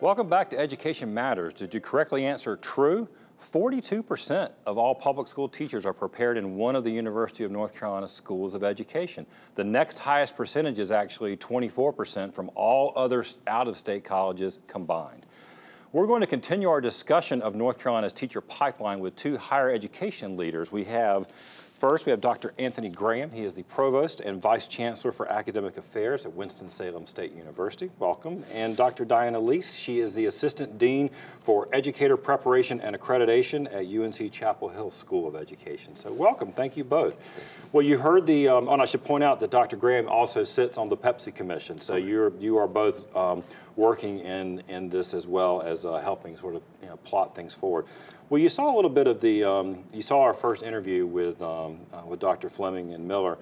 Welcome back to Education Matters. Did you correctly answer true? 42% of all public school teachers are prepared in one of the University of North Carolina schools of education. The next highest percentage is actually 24% from all other out-of-state colleges combined. We're going to continue our discussion of North Carolina's teacher pipeline with two higher education leaders. We have First, we have Dr. Anthony Graham. He is the Provost and Vice Chancellor for Academic Affairs at Winston-Salem State University. Welcome. And Dr. Diana Lys. She is the Assistant Dean for Educator Preparation and Accreditation at UNC Chapel Hill School of Education. So welcome. Thank you both. Well, you heard the, um, oh, and I should point out that Dr. Graham also sits on the PEPSC Commission. So you're, you are both um, working in, in this as well as uh, helping sort of you know, plot things forward. Well, you saw a little bit of the, um, you saw our first interview with, um, uh, with Dr. Fleming and Miller.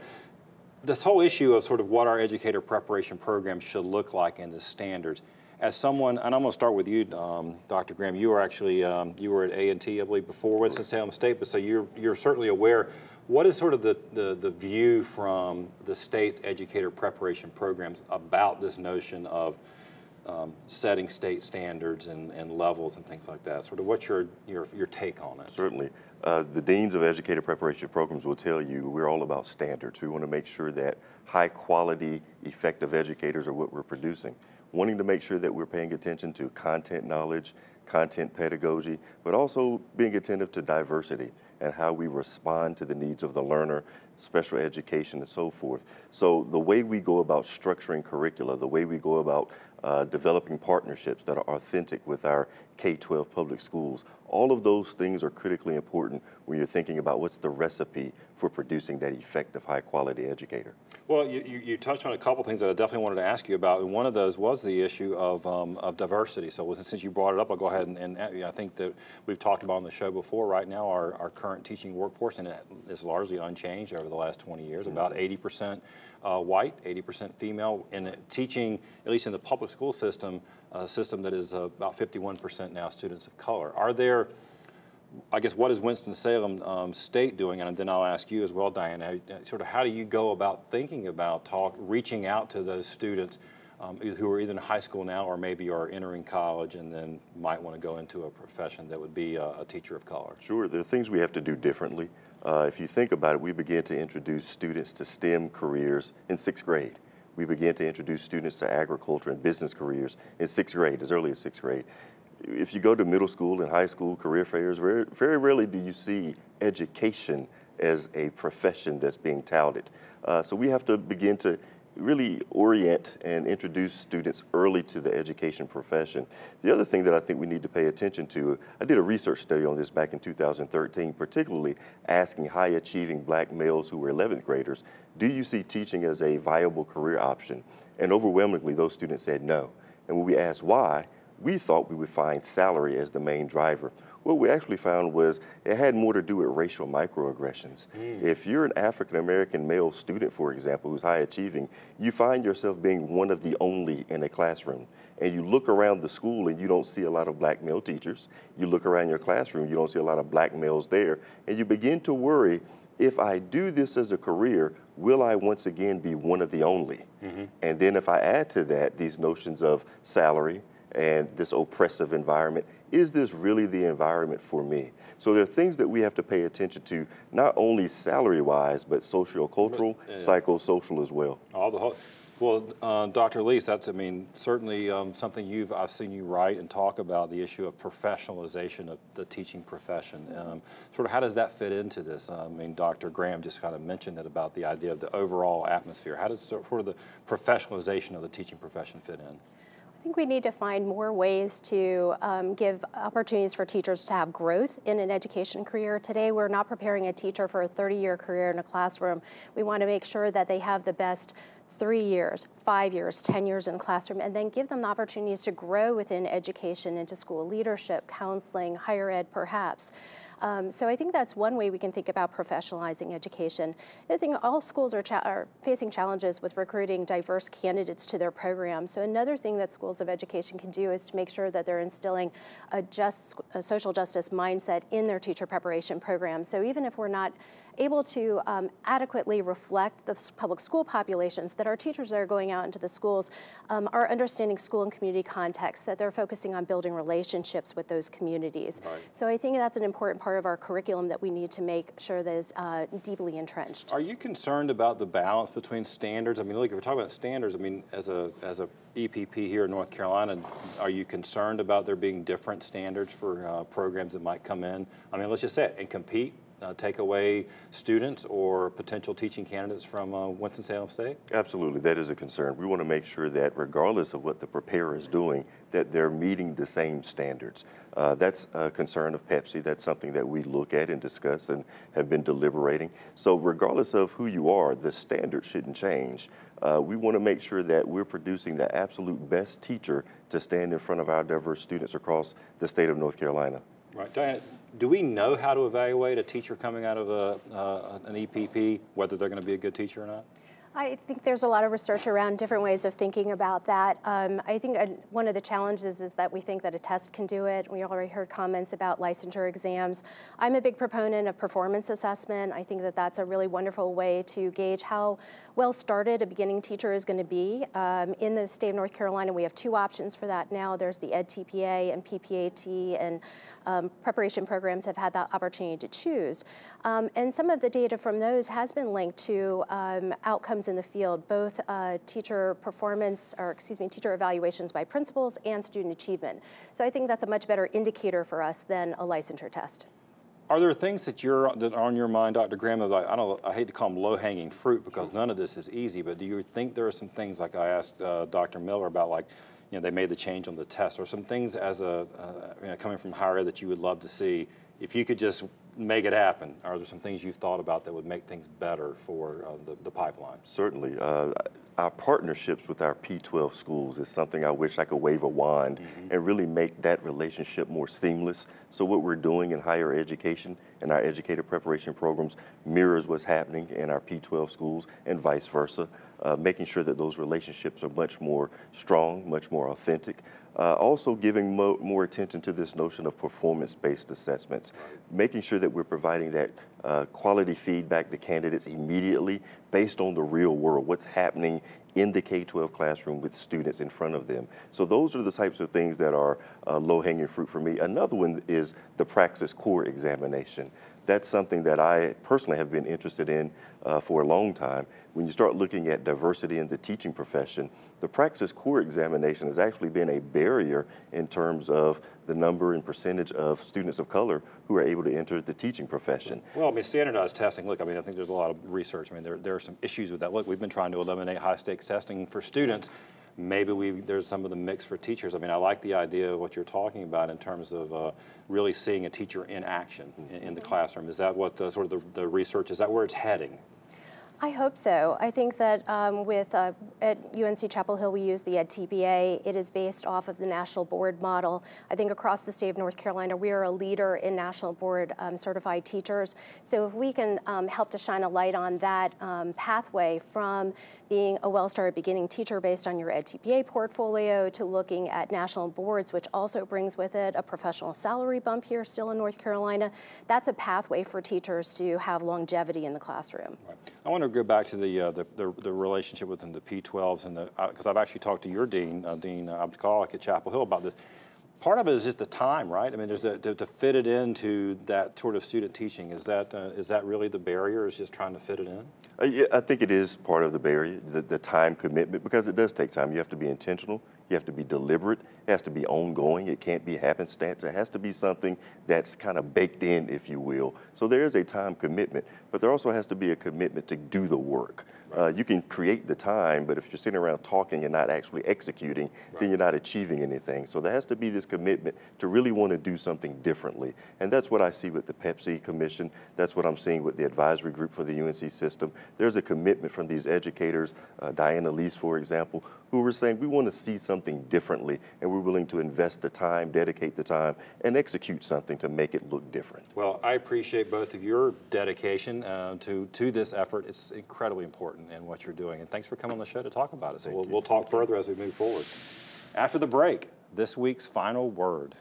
This whole issue of sort of what our educator preparation program should look like and the standards. As someone, and I'm going to start with you, um, Dr. Graham. You were actually um, you were at A&T, I believe, before Winston Salem State, but so you're you're certainly aware. What is sort of the, the, the view from the state's educator preparation programs about this notion of um, setting state standards and, and levels and things like that. Sort of what's your, your, your take on it? Certainly. Uh, the deans of educator preparation programs will tell you we're all about standards. We want to make sure that high quality, effective educators are what we're producing. Wanting to make sure that we're paying attention to content knowledge, content pedagogy, but also being attentive to diversity and how we respond to the needs of the learner, special education, and so forth. So the way we go about structuring curricula, the way we go about uh, developing partnerships that are authentic with our K-12 public schools. All of those things are critically important when you're thinking about what's the recipe for producing that effective, high-quality educator. Well, you, you, you, touched on a couple things that I definitely wanted to ask you about, and one of those was the issue of, um, of diversity. So since you brought it up, I'll go ahead and, and, I think that we've talked about on the show before. Right now, our, our current teaching workforce, and it is largely unchanged over the last 20 years, mm -hmm. about 80% uh, white, 80% female, in teaching, at least in the public school system, a system that is uh, about 51% now students of color. Are there, I guess, what is Winston-Salem um, State doing? And then I'll ask you as well, Diane, sort of how do you go about thinking about talk, reaching out to those students um, who are either in high school now or maybe are entering college and then might want to go into a profession that would be a, a teacher of color? Sure, there are things we have to do differently. Uh, if you think about it, we began to introduce students to STEM careers in sixth grade. We began to introduce students to agriculture and business careers in sixth grade, as early as sixth grade. If you go to middle school and high school career fairs, very, very rarely do you see education as a profession that's being touted. Uh, so we have to begin to really orient and introduce students early to the education profession. The other thing that I think we need to pay attention to, I did a research study on this back in 2013, particularly asking high achieving black males who were 11th graders, do you see teaching as a viable career option? And overwhelmingly, those students said no. And when we asked why, we thought we would find salary as the main driver. What we actually found was it had more to do with racial microaggressions. Mm. If you're an African American male student, for example, who's high achieving, you find yourself being one of the only in a classroom. And you look around the school and you don't see a lot of black male teachers. You look around your classroom, you don't see a lot of black males there. And you begin to worry if I do this as a career, will I once again be one of the only? Mm -hmm. And then if I add to that these notions of salary, and this oppressive environment. Is this really the environment for me? So there are things that we have to pay attention to, not only salary-wise, but socio-cultural, yeah. psychosocial as well. All the whole, well, uh, Dr. Lys, that's, I mean, certainly um, something you've, I've seen you write and talk about the issue of professionalization of the teaching profession. Um, sort of how does that fit into this? I mean, Dr. Graham just kind of mentioned it about the idea of the overall atmosphere. How does sort of the professionalization of the teaching profession fit in? Think we need to find more ways to um, give opportunities for teachers to have growth in an education career. Today, we're not preparing a teacher for a 30-year career in a classroom. We want to make sure that they have the best three years, five years, 10 years in classroom, and then give them the opportunities to grow within education into school leadership, counseling, higher ed perhaps. Um, so I think that's one way we can think about professionalizing education. Other thing, all schools are, are facing challenges with recruiting diverse candidates to their programs. So another thing that schools of education can do is to make sure that they're instilling a just a social justice mindset in their teacher preparation programs. So even if we're not able to um, adequately reflect the public school populations, that our teachers that are going out into the schools um, are understanding school and community context, that they're focusing on building relationships with those communities. So I think that's an important part of our curriculum that we need to make sure that is uh, deeply entrenched. Are you concerned about the balance between standards? I mean, look, if we're talking about standards, I mean, as a as a EPP here in North Carolina, are you concerned about there being different standards for uh, programs that might come in? I mean, let's just say it and compete, uh, take away students or potential teaching candidates from uh, Winston Salem State. Absolutely, that is a concern. We want to make sure that regardless of what the preparer is doing, that they're meeting the same standards. Uh, that's a concern of PEPSC. That's something that we look at and discuss and have been deliberating. So regardless of who you are, the standards shouldn't change. Uh, we want to make sure that we're producing the absolute best teacher to stand in front of our diverse students across the state of North Carolina. Right, Diana, do we know how to evaluate a teacher coming out of a, uh, an EPP, whether they're going to be a good teacher or not? I think there's a lot of research around different ways of thinking about that. Um, I think uh, one of the challenges is that we think that a test can do it. We already heard comments about licensure exams. I'm a big proponent of performance assessment. I think that that's a really wonderful way to gauge how well started a beginning teacher is going to be. Um, in the state of North Carolina, we have two options for that now. There's the EdTPA and PPAT, and um, preparation programs have had that opportunity to choose. Um, and some of the data from those has been linked to um, in the field, both uh, teacher performance, or excuse me, teacher evaluations by principals and student achievement. So I think that's a much better indicator for us than a licensure test. Are there things that you're that are on your mind, Dr. Graham? About, I don't. I hate to call them low-hanging fruit because none of this is easy. But do you think there are some things like I asked uh, Dr. Miller about, like, you know, they made the change on the test, or some things as a uh, you know, coming from higher ed that you would love to see if you could just make it happen? Are there some things you've thought about that would make things better for uh, the, the pipeline? Certainly. Uh, our partnerships with our P12 schools is something I wish I could wave a wand and really make that relationship more seamless. So, what we're doing in higher education and our educator preparation programs mirrors what's happening in our P12 schools and vice versa, uh, making sure that those relationships are much more strong, much more authentic. Uh, also, giving mo- more attention to this notion of performance based assessments, making sure that we're providing that uh, quality feedback to candidates immediately based on the real world, what's happening in the K 12 classroom with students in front of them. So, those are the types of things that are uh, low hanging fruit for me. Another one is the Praxis Core examination. That's something that I personally have been interested in uh, for a long time. When you start looking at diversity in the teaching profession, the Praxis Core examination has actually been a barrier in terms of the number and percentage of students of color who are able to enter the teaching profession. Well, I mean, standardized testing, look, I mean, I think there's a lot of research. I mean, there, there are some issues with that. Look, we've been trying to eliminate high stakes testing for students. Maybe we, there's some of the mix for teachers. I mean, I like the idea of what you're talking about in terms of uh, really seeing a teacher in action in, in the classroom. Is that what the, sort of the, the research, is that where it's heading? I hope so. I think that um, with uh, at UNC Chapel Hill, we use the EdTPA. It is based off of the national board model. I think across the state of North Carolina, we are a leader in national board um, certified teachers. So if we can um, help to shine a light on that um, pathway from being a well-started beginning teacher based on your EdTPA portfolio to looking at national boards, which also brings with it a professional salary bump here still in North Carolina, that's a pathway for teachers to have longevity in the classroom. I want to go back to the, uh, the, the, the relationship within the P12s and the, because I've actually talked to your dean, uh, Dean Abd-El-Khalick at Chapel Hill about this. Part of it is just the time, right? I mean, there's a, to, to fit it into that sort of student teaching. Is that, uh, is that really the barrier, is just trying to fit it in? Uh, yeah, I think it is part of the barrier, the, the time commitment, because it does take time. You have to be intentional. You have to be deliberate. It has to be ongoing. It can't be happenstance. It has to be something that's kind of baked in, if you will. So there is a time commitment, but there also has to be a commitment to do the work. Uh, you can create the time, but if you're sitting around talking and not actually executing, then you're not achieving anything. So there has to be this commitment to really want to do something differently. And that's what I see with the PEPSC Commission. That's what I'm seeing with the advisory group for the UNC system. There's a commitment from these educators, uh, Diana Lys, for example, who were saying we want to see something differently and we're willing to invest the time, dedicate the time, and execute something to make it look different. Well, I appreciate both of your dedication uh, to, to this effort. It's incredibly important in what you're doing. And thanks for coming on the show to talk about it. So we'll, we'll talk further as we move forward. After the break, this week's final word.